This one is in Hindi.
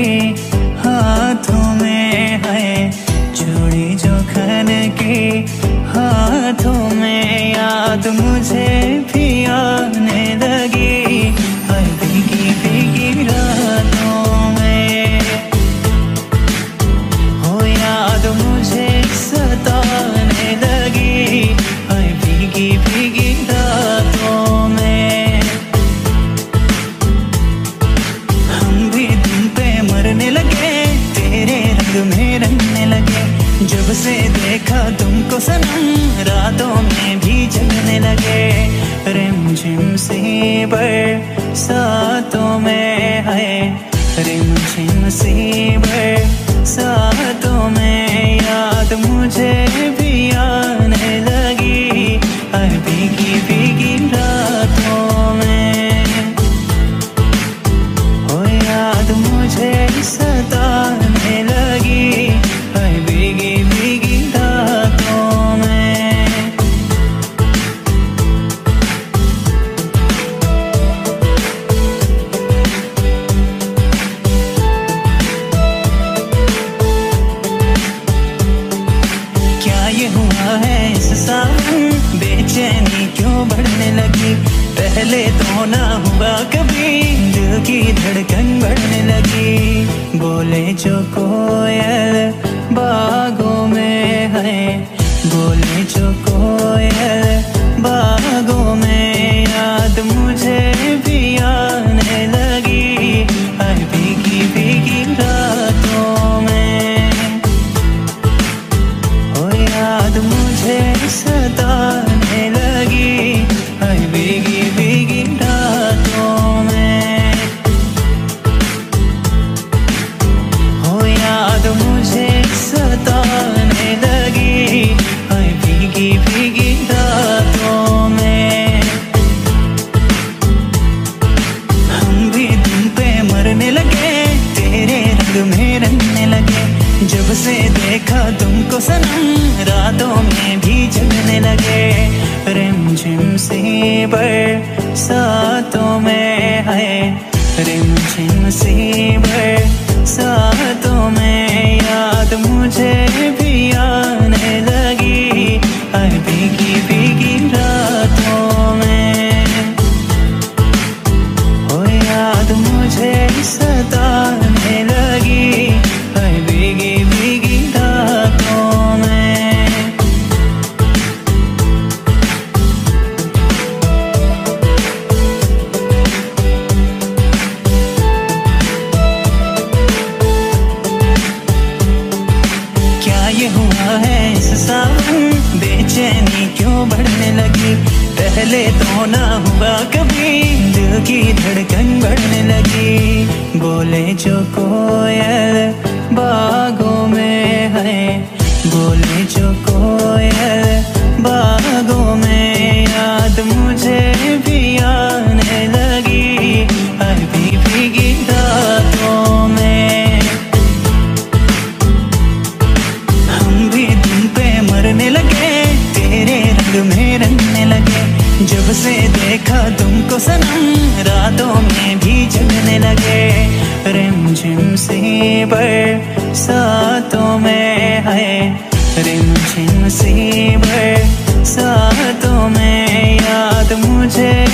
me. तुमको सनम, रातों में भी जगने लगे। रिम झिम सी बरसातों में है। रिम झिम सी बरसातों में याद मुझे भी आने लगी। हर भीगी भीगी रातों में। हो याद मुझे सताने पहले तो ना हुआ कभी। दिल की धड़कन बढ़ने लगी। बोले जो कोयल बागों में है। बोले जो कोयल बागों में याद मुझे भी आने लगी। हर भीगी भीगी रातों में। हो याद मुझे सताने रंग रंगने लगे। जब से देखा तुमको सनम, रातों में भी जगने लगे। रिम झिम सी बरसातों में है। रिम झिम सी बरसातों पहले तो ना हुआ कभी। दिल की धड़कन बढ़ने लगी। बोले जो कोयल जब से देखा तुमको सनम, रातों में भी जगने लगे। रिम झिम सी बरसातों में है। रिम झिम सी बरसातों में याद मुझे